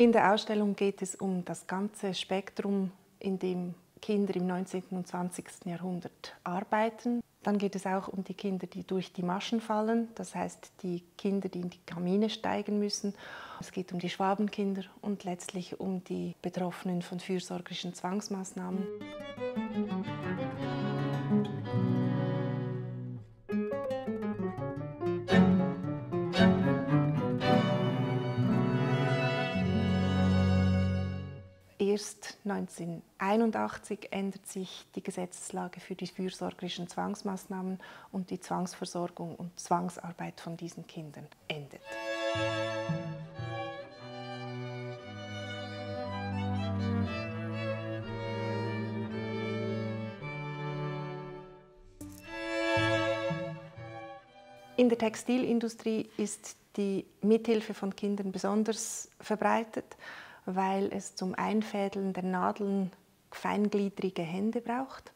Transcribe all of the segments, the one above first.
In der Ausstellung geht es um das ganze Spektrum, in dem Kinder im 19. und 20. Jahrhundert arbeiten. Dann geht es auch um die Kinder, die durch die Maschen fallen, das heißt die Kinder, die in die Kamine steigen müssen. Es geht um die Schwabenkinder und letztlich um die Betroffenen von fürsorgerischen Zwangsmaßnahmen. Erst 1981 ändert sich die Gesetzeslage für die fürsorgerischen Zwangsmaßnahmen und die Zwangsversorgung und Zwangsarbeit von diesen Kindern endet. In der Textilindustrie ist die Mithilfe von Kindern besonders verbreitet weil es zum Einfädeln der Nadeln feingliedrige Hände braucht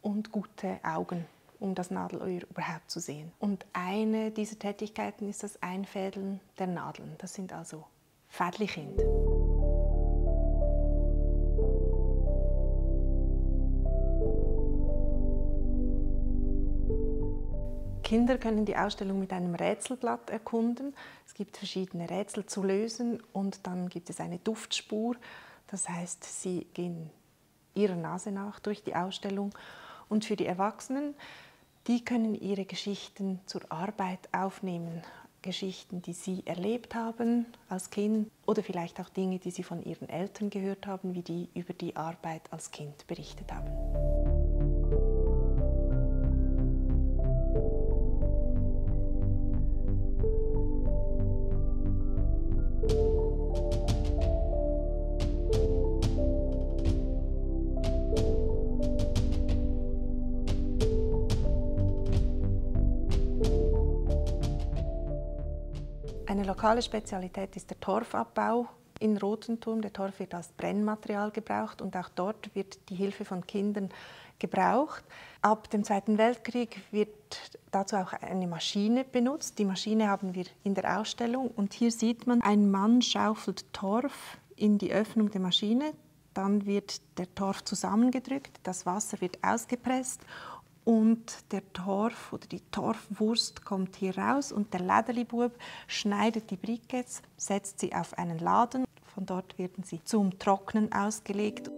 und gute Augen, um das Nadelöhr überhaupt zu sehen. Und eine dieser Tätigkeiten ist das Einfädeln der Nadeln. Das sind also Fädlikinder. Kinder können die Ausstellung mit einem Rätselblatt erkunden. Es gibt verschiedene Rätsel zu lösen und dann gibt es eine Duftspur. Das heißt, sie gehen ihrer Nase nach durch die Ausstellung. Und für die Erwachsenen, die können ihre Geschichten zur Arbeit aufnehmen. Geschichten, die sie erlebt haben als Kind oder vielleicht auch Dinge, die sie von ihren Eltern gehört haben, wie die über die Arbeit als Kind berichtet haben. Eine lokale Spezialität ist der Torfabbau in Rotenturm. Der Torf wird als Brennmaterial gebraucht und auch dort wird die Hilfe von Kindern gebraucht. Ab dem Zweiten Weltkrieg wird dazu auch eine Maschine benutzt. Die Maschine haben wir in der Ausstellung und hier sieht man, ein Mann schaufelt Torf in die Öffnung der Maschine. Dann wird der Torf zusammengedrückt, das Wasser wird ausgepresst und der Torf oder die Torfwurst kommt hier raus und der Lederlibub schneidet die Briketts, setzt sie auf einen Laden. Von dort werden sie zum Trocknen ausgelegt.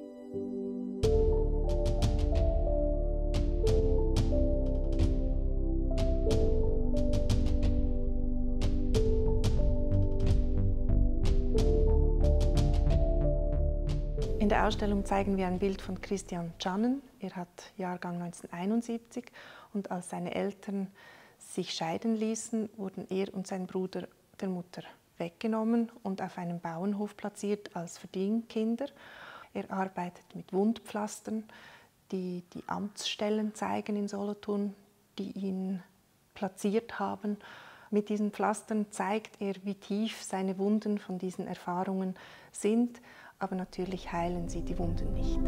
In der Ausstellung zeigen wir ein Bild von Christian Channen. Er hat Jahrgang 1971 und als seine Eltern sich scheiden ließen, wurden er und sein Bruder der Mutter weggenommen und auf einem Bauernhof platziert als Verdienkinder. Er arbeitet mit Wundpflastern, die die Amtsstellen zeigen in Solothurn, die ihn platziert haben. Mit diesen Pflastern zeigt er, wie tief seine Wunden von diesen Erfahrungen sind aber natürlich heilen sie die Wunden nicht.